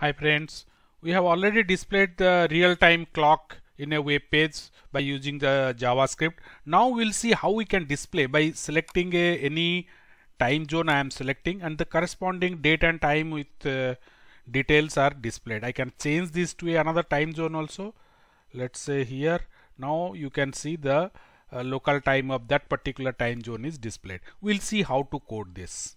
Hi friends, we have already displayed the real-time clock in a web page by using the JavaScript. Now we'll see how we can display by selecting a, any time zone I am selecting and the corresponding date and time with uh, details are displayed. I can change this to another time zone also. Let's say here now you can see the uh, local time of that particular time zone is displayed. We'll see how to code this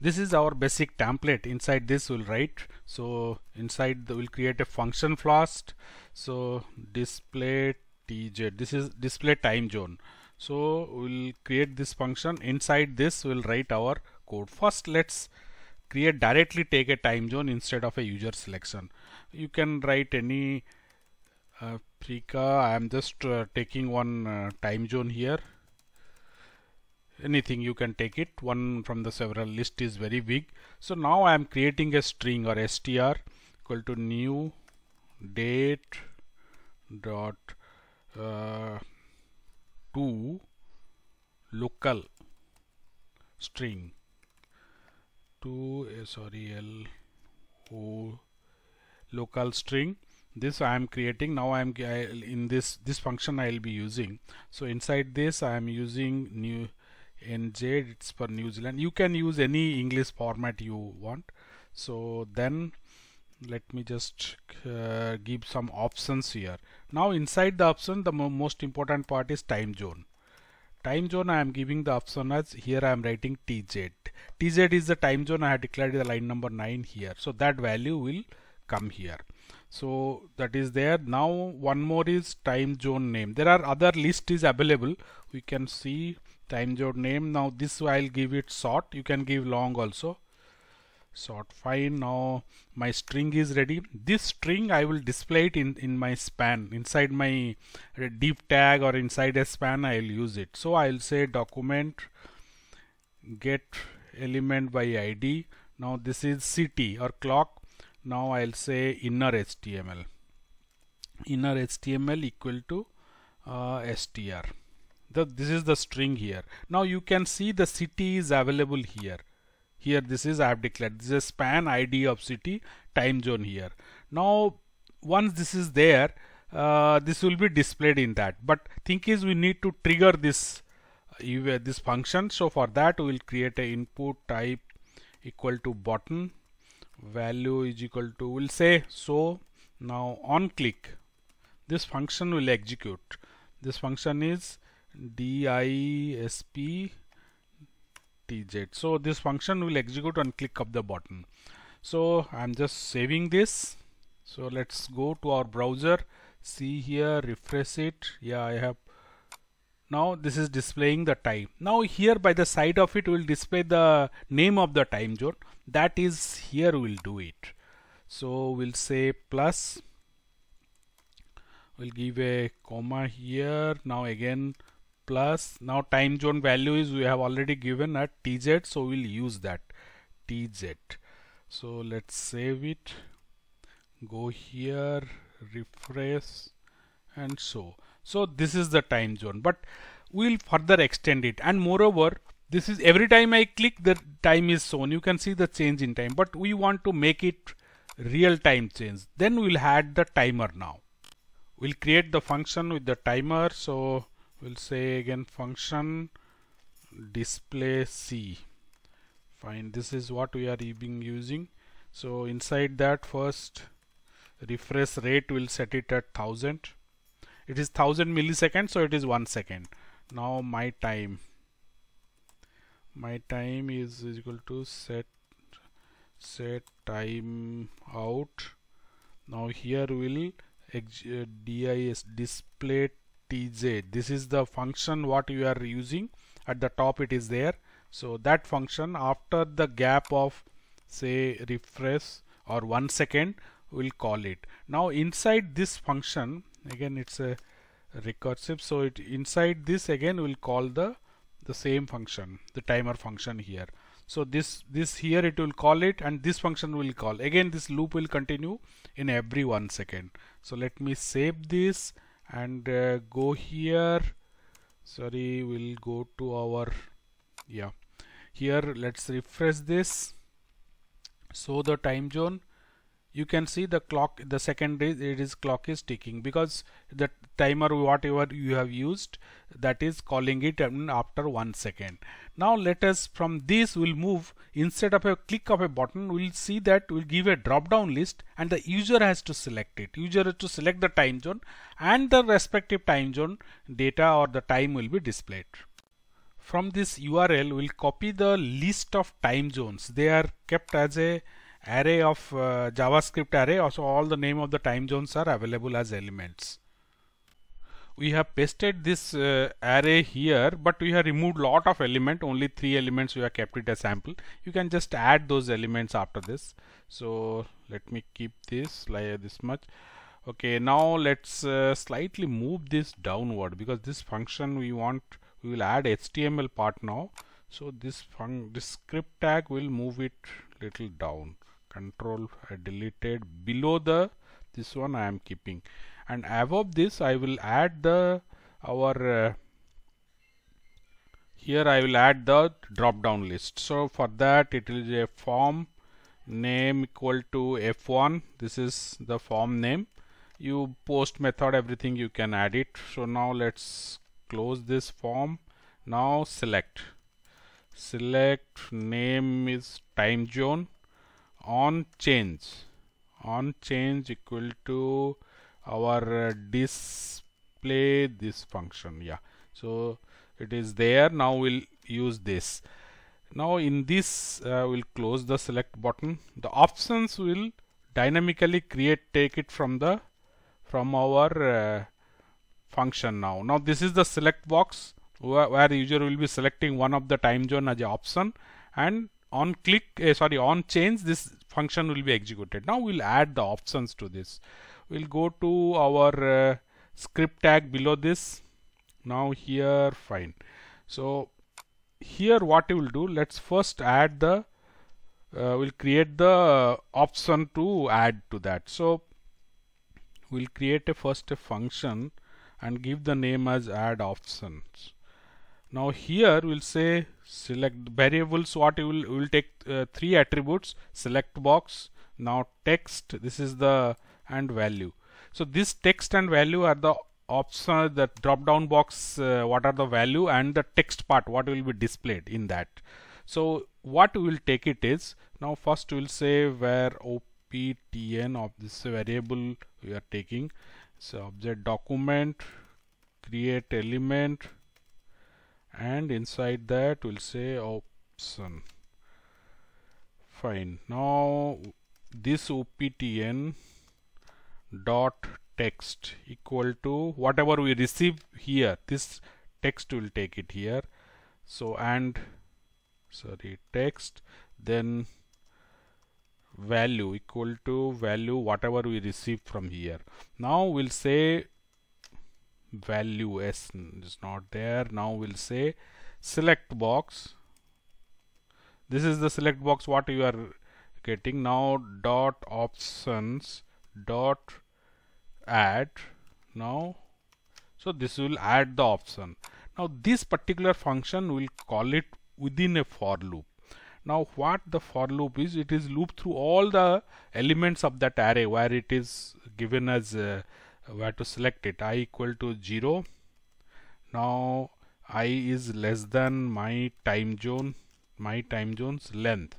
this is our basic template. Inside this we'll write. So inside the, we'll create a function first so display tj this is display time zone. So we'll create this function. Inside this we'll write our code. First let's create directly take a time zone instead of a user selection. You can write any uh, I am just uh, taking one uh, time zone here anything you can take it. One from the several list is very big. So now I am creating a string or str equal to new date dot uh, to local string. To uh, sorry l o local string. This I am creating. Now I am in this this function I will be using. So inside this I am using new nz it's for New Zealand. You can use any English format you want. So then let me just uh, give some options here. Now inside the option the mo most important part is time zone. Time zone I am giving the option as here I am writing TZ TZ is the time zone I have declared the line number 9 here. So that value will come here. So that is there. Now one more is time zone name. There are other list is available. We can see time zone name. Now this I'll give it short you can give long also. Short fine. Now my string is ready. This string I will display it in in my span. Inside my div tag or inside a span I'll use it. So I'll say document get element by id now this is ct or clock. Now I'll say inner HTML inner HTML equal to uh, str the, this is the string here. Now you can see the city is available here. Here this is I have declared. This is span ID of city time zone here. Now once this is there uh, this will be displayed in that. But thing is we need to trigger this uh, this function. So for that we will create a input type equal to button. Value is equal to we'll say so now on click this function will execute. This function is disp so this function will execute on click of the button. So I'm just saving this. So let's go to our browser. See here refresh it. Yeah I have. Now this is displaying the time. Now here by the side of it will display the name of the time zone. That is here we'll do it. So we'll say plus. We'll give a comma here. Now again plus now time zone value is we have already given at tz so we'll use that tz so let's save it go here refresh and so. So this is the time zone but we'll further extend it. And moreover this is every time I click the time is shown. You can see the change in time but we want to make it real time change. Then we'll add the timer now. We'll create the function with the timer so we'll say again function display C. Fine this is what we are being using. So inside that first refresh rate will set it at 1000 it is 1000 milliseconds so it is one second. Now my time. My time is equal to set set time out. Now here will uh, dis display tj this is the function what you are using. At the top it is there. So that function after the gap of say refresh or one second we'll call it. Now inside this function again it's a recursive so it inside this again we'll call the the same function the timer function here. So this this here it will call it and this function will call. Again this loop will continue in every one second. So let me save this and uh, go here. Sorry we'll go to our yeah. Here let's refresh this. So the time zone you can see the clock the second is it is clock is ticking because the timer whatever you have used that is calling it after one second. Now let us from this we'll move. Instead of a click of a button we'll see that we'll give a drop down list and the user has to select it. User has to select the time zone and the respective time zone data or the time will be displayed. From this URL we'll copy the list of time zones. They are kept as a array of uh, JavaScript array also all the name of the time zones are available as elements. We have pasted this uh, array here but we have removed lot of element only three elements we have kept it as sample. You can just add those elements after this. So let me keep this like this much. Okay now let's uh, slightly move this downward because this function we want we will add HTML part now. So this this script tag will move it little down control I deleted. Below the this one I am keeping. And above this I will add the our uh, here I will add the drop down list. So for that it is a form name equal to f1 this is the form name. You post method everything you can add it. So now let's close this form. Now select. Select name is time zone on change on change equal to our display this function yeah. So it is there now we'll use this. Now in this uh, we'll close the select button. The options will dynamically create take it from the from our uh, function now. Now this is the select box where, where user will be selecting one of the time zone as a option and on click uh, sorry on change this function will be executed. Now we'll add the options to this. We'll go to our uh, script tag below this. Now here fine. So here what you will do let's first add the uh, we'll create the option to add to that. So we'll create a first a function and give the name as add options now here we'll say select variables what you will will take uh, three attributes. Select box. Now text. This is the and value. So this text and value are the option the drop down box uh, what are the value and the text part what will be displayed in that. So what we will take it is now first we will say where optn of this variable we are taking. So object document create element and inside that we'll say option. Fine. Now this optn dot text equal to whatever we receive here this text will take it here. So and sorry text then value equal to value whatever we receive from here. Now we'll say value s is not there. Now we'll say select box. This is the select box what you are getting. Now dot options dot add. Now so this will add the option. Now this particular function will call it within a for loop. Now what the for loop is it is loop through all the elements of that array where it is given as where to select it. I equal to 0 now i is less than my time zone my time zone's length.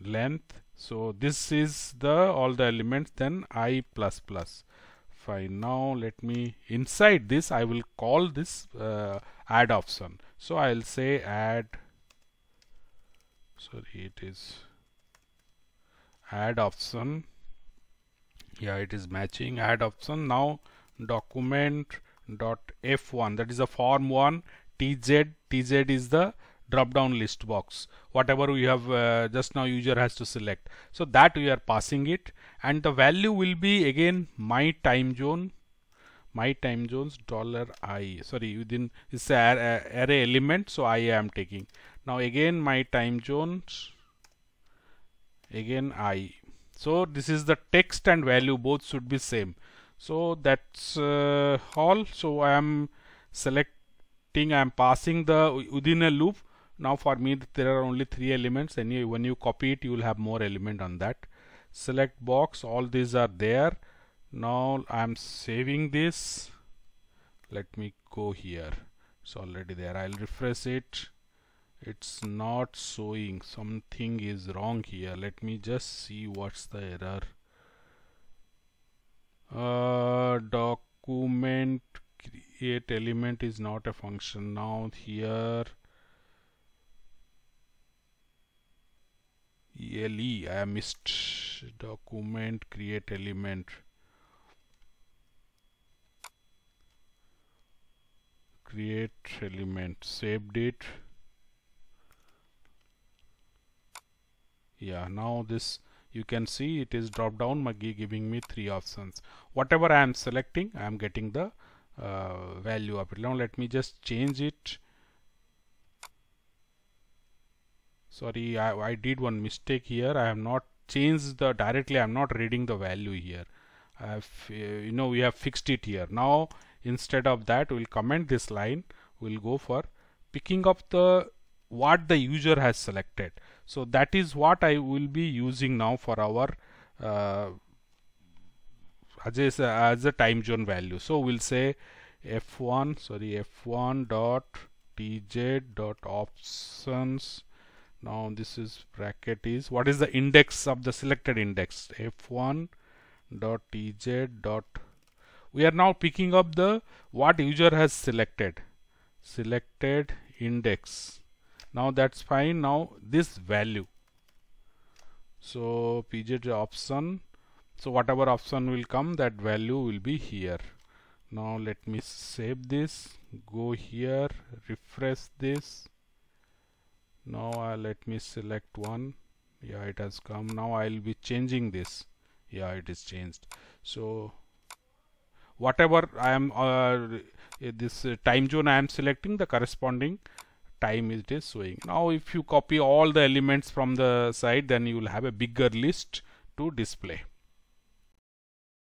Length. So this is the all the elements then i plus plus. Fine. Now let me inside this I will call this uh, add option. So I'll say add sorry it is add option yeah it is matching add option. Now document dot f1 that is a form 1 tz tz is the drop down list box. Whatever we have uh, just now user has to select. So that we are passing it. And the value will be again my time zone my time zones dollar i. Sorry within this array element so i am taking. Now again my time zones again i so this is the text and value both should be same. So that's uh, all. So I am selecting I am passing the within a loop. Now for me there are only three elements. And when you copy it you will have more element on that. Select box. All these are there. Now I'm saving this. Let me go here. It's already there. I'll refresh it it's not showing. Something is wrong here. Let me just see what's the error. Uh, document create element is not a function. Now here ele I missed. Document create element. Create element. Saved it yeah now this you can see it is drop down giving me three options. Whatever I am selecting I am getting the uh, value of it. Now let me just change it. Sorry I, I did one mistake here. I have not changed the directly I'm not reading the value here. I have you know we have fixed it here. Now instead of that we'll comment this line. We'll go for picking up the what the user has selected. So that is what I will be using now for our uh, as a, as a time zone value. So we'll say f1 sorry f1 dot tj dot options. Now this is bracket is what is the index of the selected index? F1 dot tj dot we are now picking up the what user has selected. Selected index now that's fine. Now this value. So pj option. So whatever option will come that value will be here. Now let me save this. Go here. Refresh this. Now uh, let me select one. Yeah it has come. Now I'll be changing this. Yeah it is changed. So whatever I am uh, this uh, time zone I am selecting the corresponding time it is showing now if you copy all the elements from the side then you will have a bigger list to display